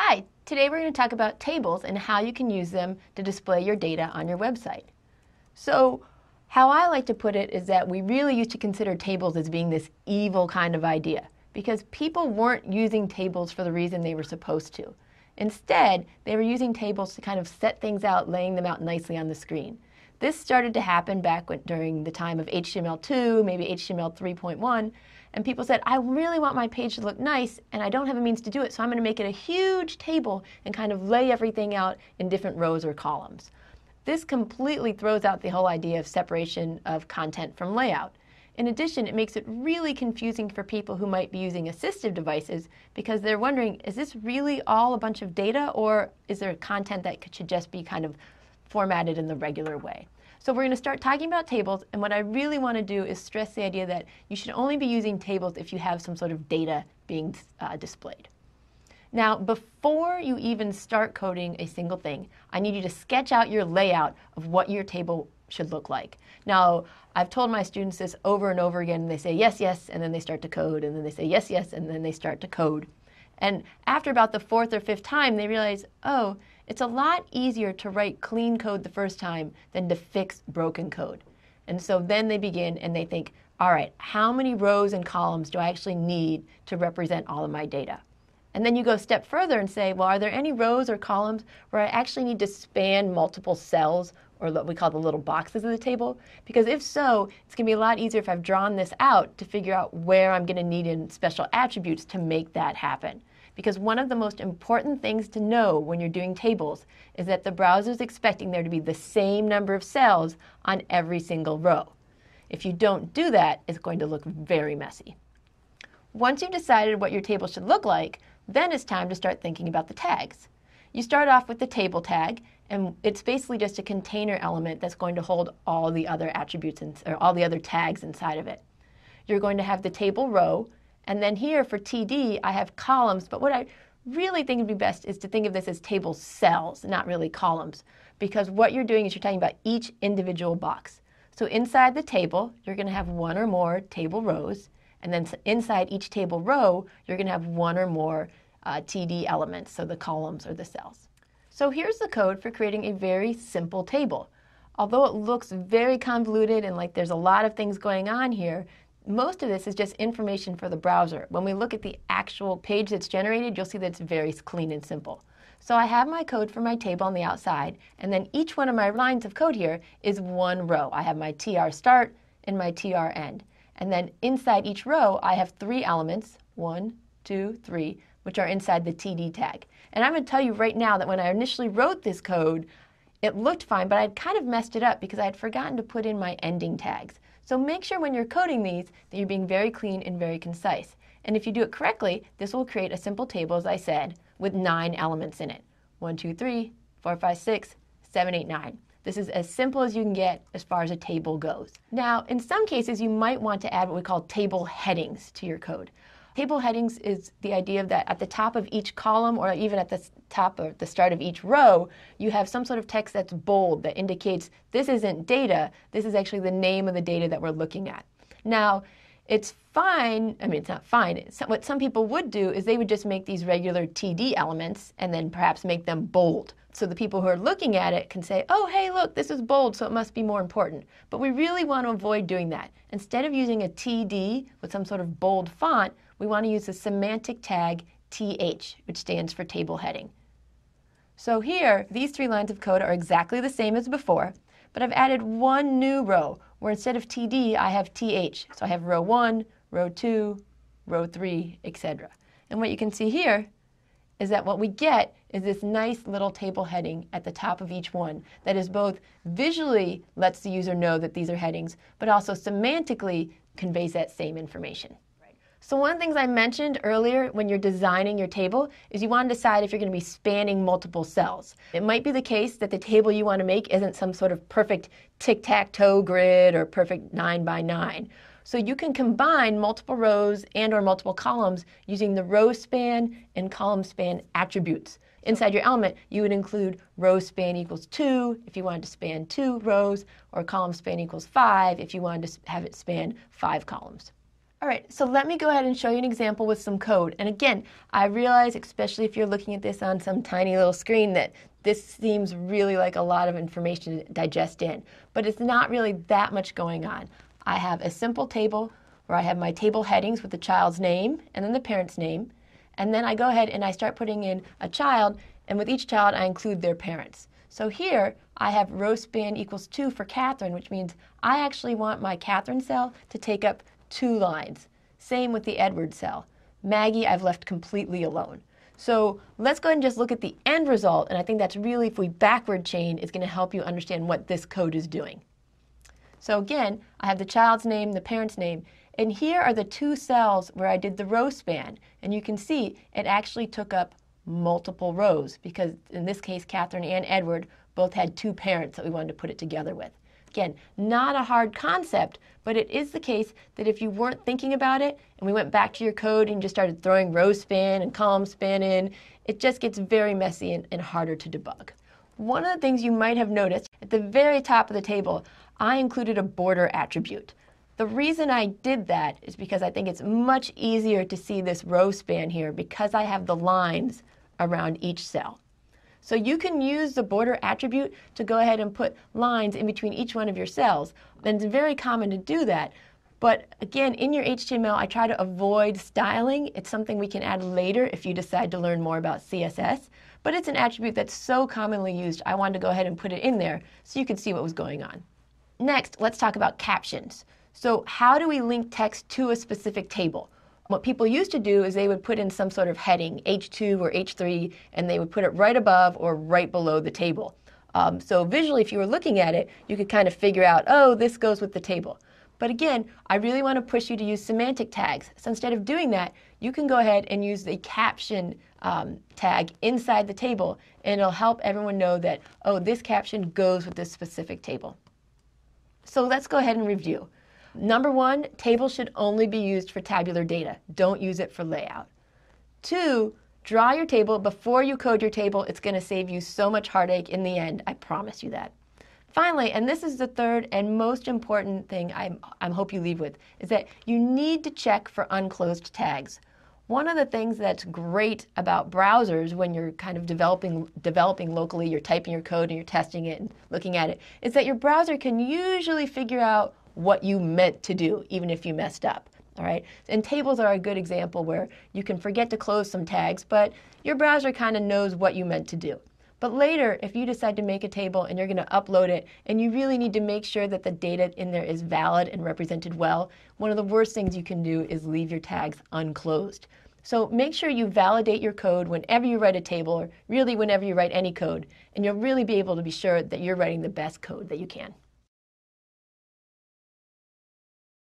Hi, today we're going to talk about tables and how you can use them to display your data on your website. So, how I like to put it is that we really used to consider tables as being this evil kind of idea because people weren't using tables for the reason they were supposed to. Instead, they were using tables to kind of set things out, laying them out nicely on the screen. This started to happen back when, during the time of HTML2, maybe HTML 3.1, and people said, I really want my page to look nice, and I don't have a means to do it, so I'm going to make it a huge table and kind of lay everything out in different rows or columns. This completely throws out the whole idea of separation of content from layout. In addition, it makes it really confusing for people who might be using assistive devices because they're wondering, is this really all a bunch of data or is there content that should just be kind of formatted in the regular way? So we're going to start talking about tables, and what I really want to do is stress the idea that you should only be using tables if you have some sort of data being uh, displayed. Now, before you even start coding a single thing, I need you to sketch out your layout of what your table should look like. Now, I've told my students this over and over again, and they say yes, yes, and then they start to code, and then they say yes, yes, and then they start to code. And after about the fourth or fifth time, they realize, oh, it's a lot easier to write clean code the first time than to fix broken code. And so then they begin and they think, all right, how many rows and columns do I actually need to represent all of my data? And then you go a step further and say, well, are there any rows or columns where I actually need to span multiple cells or what we call the little boxes of the table? Because if so, it's going to be a lot easier if I've drawn this out to figure out where I'm going to need in special attributes to make that happen. Because one of the most important things to know when you're doing tables is that the browser is expecting there to be the same number of cells on every single row. If you don't do that, it's going to look very messy. Once you've decided what your table should look like, then it's time to start thinking about the tags. You start off with the table tag, and it's basically just a container element that's going to hold all the other attributes in, or all the other tags inside of it. You're going to have the table row, and then here for TD, I have columns, but what I really think would be best is to think of this as table cells, not really columns, because what you're doing is you're talking about each individual box. So inside the table, you're going to have one or more table rows, and then inside each table row, you're going to have one or more uh, TD elements, so the columns or the cells. So here's the code for creating a very simple table. Although it looks very convoluted and like there's a lot of things going on here, most of this is just information for the browser. When we look at the actual page that's generated, you'll see that it's very clean and simple. So I have my code for my table on the outside, and then each one of my lines of code here is one row. I have my tr start and my tr end. And then inside each row, I have three elements, one, two, three, which are inside the TD tag. And I'm going to tell you right now that when I initially wrote this code, it looked fine, but I'd kind of messed it up because I had forgotten to put in my ending tags. So make sure when you're coding these that you're being very clean and very concise. And if you do it correctly, this will create a simple table, as I said, with nine elements in it. One, two, three, four, five, six, seven, eight, nine. This is as simple as you can get as far as a table goes. Now, in some cases, you might want to add what we call table headings to your code. Table headings is the idea that at the top of each column or even at the top or the start of each row, you have some sort of text that's bold that indicates this isn't data, this is actually the name of the data that we're looking at. Now, it's fine, I mean, it's not fine. It's, what some people would do is they would just make these regular TD elements and then perhaps make them bold so the people who are looking at it can say, oh, hey, look, this is bold, so it must be more important. But we really want to avoid doing that. Instead of using a TD with some sort of bold font, we want to use the semantic tag TH, which stands for table heading. So here, these three lines of code are exactly the same as before, but I've added one new row where instead of TD, I have TH. So I have row 1, row 2, row 3, etc. And what you can see here is that what we get is this nice little table heading at the top of each one that is both visually lets the user know that these are headings, but also semantically conveys that same information. So one of the things I mentioned earlier when you're designing your table is you want to decide if you're going to be spanning multiple cells. It might be the case that the table you want to make isn't some sort of perfect tic-tac-toe grid or perfect 9 by 9 so you can combine multiple rows and or multiple columns using the row span and column span attributes. Inside your element, you would include row span equals 2 if you wanted to span 2 rows, or column span equals 5 if you wanted to have it span 5 columns. All right, so let me go ahead and show you an example with some code. And again, I realize, especially if you're looking at this on some tiny little screen, that this seems really like a lot of information to digest in. But it's not really that much going on. I have a simple table where I have my table headings with the child's name and then the parent's name. And then I go ahead and I start putting in a child, and with each child I include their parents. So here I have row span equals 2 for Catherine, which means I actually want my Catherine cell to take up two lines. Same with the Edward cell. Maggie, I've left completely alone. So let's go ahead and just look at the end result, and I think that's really, if we backward chain, is going to help you understand what this code is doing. So again, I have the child's name, the parent's name, and here are the two cells where I did the row span, and you can see it actually took up multiple rows because in this case, Catherine and Edward both had two parents that we wanted to put it together with. Again, not a hard concept, but it is the case that if you weren't thinking about it and we went back to your code and just started throwing row span and column span in, it just gets very messy and, and harder to debug. One of the things you might have noticed at the very top of the table, I included a border attribute. The reason I did that is because I think it's much easier to see this row span here because I have the lines around each cell. So you can use the border attribute to go ahead and put lines in between each one of your cells. And it's very common to do that. But again, in your HTML, I try to avoid styling. It's something we can add later if you decide to learn more about CSS. But it's an attribute that's so commonly used, I wanted to go ahead and put it in there so you could see what was going on. Next, let's talk about captions. So how do we link text to a specific table? What people used to do is they would put in some sort of heading, H2 or H3, and they would put it right above or right below the table. Um, so visually, if you were looking at it, you could kind of figure out, oh, this goes with the table. But again, I really want to push you to use semantic tags. So instead of doing that, you can go ahead and use the caption um, tag inside the table, and it'll help everyone know that, oh, this caption goes with this specific table. So let's go ahead and review. Number one, tables should only be used for tabular data. Don't use it for layout. Two, draw your table before you code your table. It's going to save you so much heartache in the end. I promise you that. Finally, and this is the third and most important thing I I hope you leave with, is that you need to check for unclosed tags. One of the things that's great about browsers when you're kind of developing developing locally, you're typing your code and you're testing it and looking at it, is that your browser can usually figure out what you meant to do, even if you messed up. All right, and tables are a good example where you can forget to close some tags, but your browser kind of knows what you meant to do. But later, if you decide to make a table and you're going to upload it, and you really need to make sure that the data in there is valid and represented well, one of the worst things you can do is leave your tags unclosed. So make sure you validate your code whenever you write a table, or really whenever you write any code, and you'll really be able to be sure that you're writing the best code that you can.